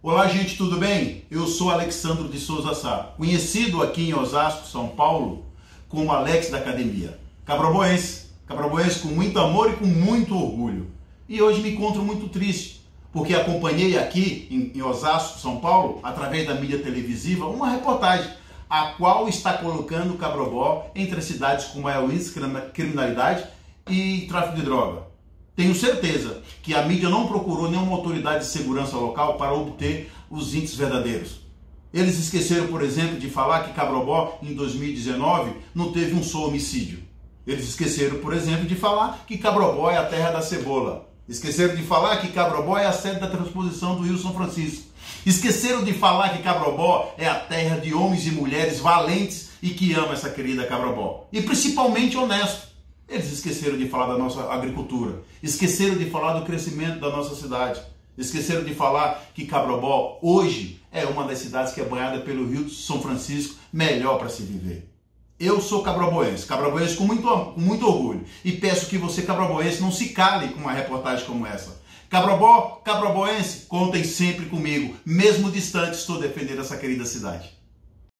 Olá, gente, tudo bem? Eu sou Alexandro de Souza Sá, conhecido aqui em Osasco, São Paulo, como Alex da Academia. Cabroboense, cabroboense com muito amor e com muito orgulho. E hoje me encontro muito triste, porque acompanhei aqui em Osasco, São Paulo, através da mídia televisiva, uma reportagem a qual está colocando o Cabrobó entre as cidades com maior índice de criminalidade e tráfico de droga. Tenho certeza que a mídia não procurou nenhuma autoridade de segurança local para obter os índices verdadeiros. Eles esqueceram, por exemplo, de falar que Cabrobó, em 2019, não teve um só homicídio. Eles esqueceram, por exemplo, de falar que Cabrobó é a terra da cebola. Esqueceram de falar que Cabrobó é a sede da transposição do Rio São Francisco. Esqueceram de falar que Cabrobó é a terra de homens e mulheres valentes e que amam essa querida Cabrobó. E principalmente honesto. Eles esqueceram de falar da nossa agricultura, esqueceram de falar do crescimento da nossa cidade, esqueceram de falar que Cabrobó hoje é uma das cidades que é banhada pelo Rio São Francisco, melhor para se viver. Eu sou cabroboense, cabroboense com muito, com muito orgulho, e peço que você, cabroboense, não se cale com uma reportagem como essa. Cabrobó, cabroboense, contem sempre comigo, mesmo distante, estou defendendo essa querida cidade.